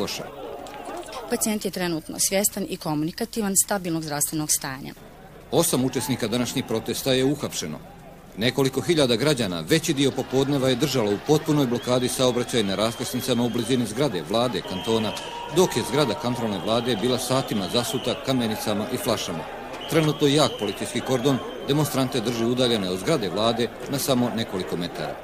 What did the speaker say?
koša. Pacijent je trenutno svjestan i komunikativan stabilnog zdravstvenog stanja. Osam učesnika današnjih protesta je uhapšeno. Nekoliko hiljada građana veći dio popodneva je držalo u potpunoj blokadi saobraćaja na raskrsnicama u blizini zgrade vlade kantona, dok je zgrada kontrolne vlade bila satima zasuta kamenicama i flašama. Trenutno jak policijski kordon demonstrante drži udaljene od zgrade vlade na samo nekoliko metara.